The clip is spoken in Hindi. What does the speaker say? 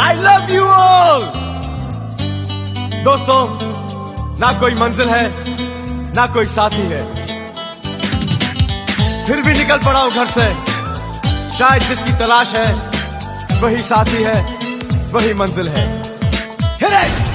आई लव यू ऑल दोस्तों, ना कोई मंजिल है, ना कोई साथी है। फिर भी निकल पड़ा हूँ घर से। शायद जिसकी तलाश है, वही साथी है, वही मंजिल है। हिरे!